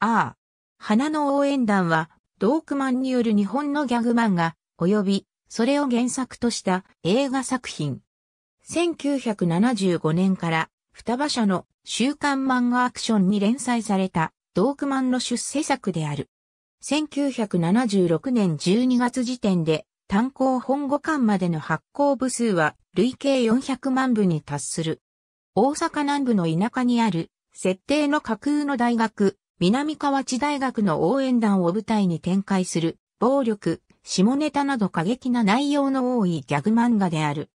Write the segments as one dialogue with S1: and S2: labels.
S1: ああ。花の応援団は、ドークマンによる日本のギャグ漫画、及び、それを原作とした映画作品。1975年から、双葉社の週刊漫画アクションに連載された、ドークマンの出世作である。1976年12月時点で、単行本5巻までの発行部数は累計400万部に達する。大阪南部の田舎にある設定の架空の大学、南河内大学の応援団を舞台に展開する暴力、下ネタなど過激な内容の多いギャグ漫画である。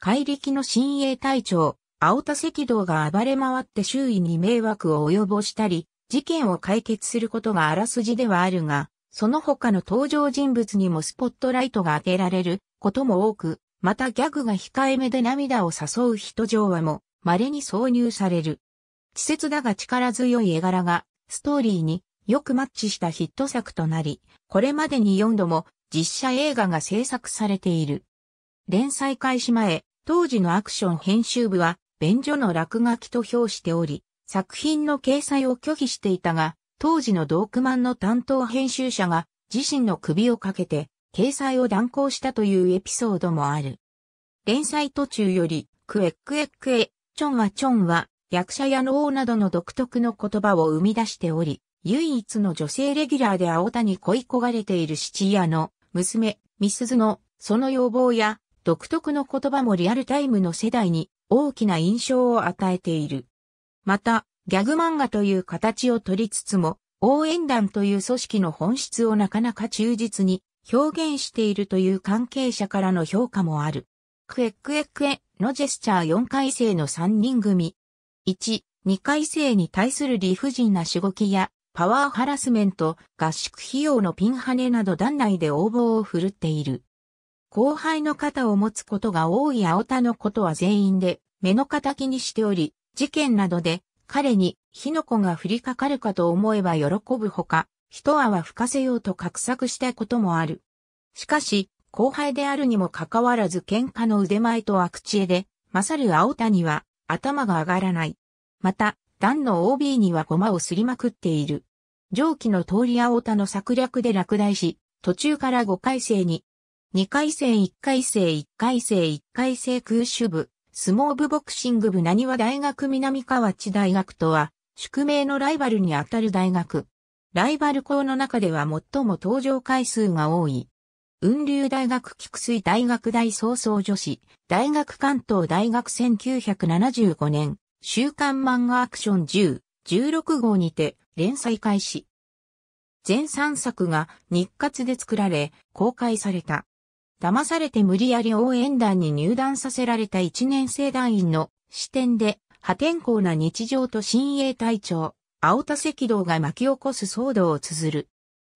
S1: 怪力の親衛隊長、青田赤道が暴れ回って周囲に迷惑を及ぼしたり、事件を解決することがあらすじではあるが、その他の登場人物にもスポットライトが当てられることも多く、またギャグが控えめで涙を誘う人情話も稀に挿入される。稚拙だが力強い絵柄がストーリーによくマッチしたヒット作となり、これまでに4度も実写映画が制作されている。連載開始前、当時のアクション編集部は、便所の落書きと評しており、作品の掲載を拒否していたが、当時のドークマンの担当編集者が自身の首をかけて、掲載を断行したというエピソードもある。連載途中より、クエックエックエ、チョンはチョンは、役者や能などの独特の言葉を生み出しており、唯一の女性レギュラーで青田に恋焦がれている七夜の娘、ミスズのその要望や独特の言葉もリアルタイムの世代に大きな印象を与えている。また、ギャグ漫画という形を取りつつも、応援団という組織の本質をなかなか忠実に表現しているという関係者からの評価もある。クエックエックエのジェスチャー4回生の3人組。1、2回生に対する理不尽なしごきや、パワーハラスメント、合宿費用のピンハネなど団内で応募を振るっている。後輩の肩を持つことが多い青田のことは全員で目の敵にしており、事件などで彼に火の粉が降りかかるかと思えば喜ぶほか、一泡吹かせようと画策したこともある。しかし、後輩であるにもかかわらず喧嘩の腕前と悪知恵で、勝る青田には頭が上がらない。また、段の OB には駒をすりまくっている。上記の通り青田の策略で落第し、途中から5回生に、2回生1回生1回生1回生空手部、相撲部ボクシング部何は大学南河内大学とは、宿命のライバルにあたる大学。ライバル校の中では最も登場回数が多い。雲流大学菊水大学大創創女子、大学関東大学1975年、週刊漫画アクション10、16号にて連載開始。全3作が日活で作られ、公開された。騙されて無理やり応援団に入団させられた1年生団員の視点で、破天荒な日常と親衛隊長、青田赤道が巻き起こす騒動を綴る。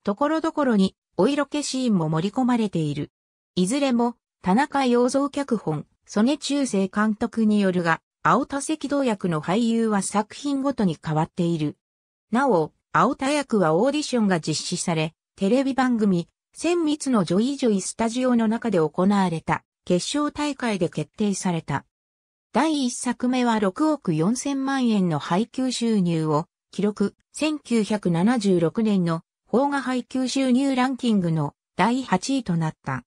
S1: ところどころにお色気シーンも盛り込まれている。いずれも、田中洋蔵脚本、曽根中世監督によるが、青田赤道役の俳優は作品ごとに変わっている。なお、青田役はオーディションが実施され、テレビ番組、千密のジョイジョイスタジオの中で行われた決勝大会で決定された。第1作目は6億4千万円の配給収入を記録、1976年の邦画配給収入ランキングの第8位となった。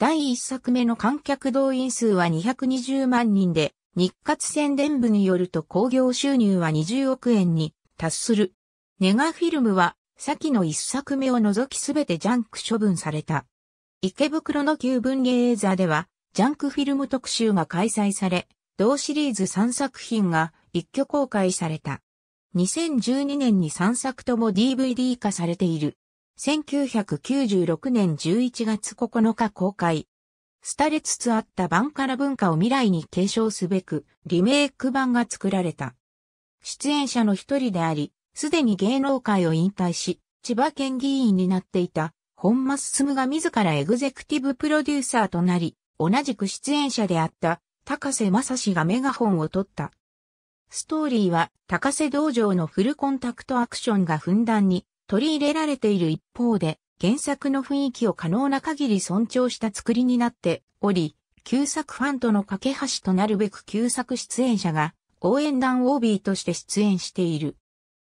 S1: 第1作目の観客動員数は220万人で、日活宣伝部によると興行収入は20億円に達する。ネガフィルムは、先の1作目を除きすべてジャンク処分された。池袋の旧文芸映座では、ジャンクフィルム特集が開催され、同シリーズ3作品が一挙公開された。2012年に3作とも DVD 化されている。1996年11月9日公開。廃れつつあったバンカラ文化を未来に継承すべく、リメイク版が作られた。出演者の一人であり、すでに芸能界を引退し、千葉県議員になっていた、本間進が自らエグゼクティブプロデューサーとなり、同じく出演者であった、高瀬正史がメガホンを取った。ストーリーは高瀬道場のフルコンタクトアクションがふんだんに取り入れられている一方で、原作の雰囲気を可能な限り尊重した作りになっており、旧作ファンとの架け橋となるべく旧作出演者が応援団 OB として出演している。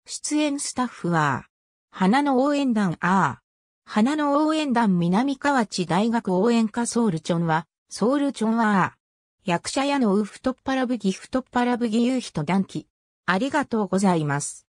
S1: 出演スタッフは、花の応援団 R。花の応援団南河内大学応援歌ソウルチョンは、ソウルチョンは、役者やのウフトッパラブギフトッパラブギ夕日と団旗。ありがとうございます。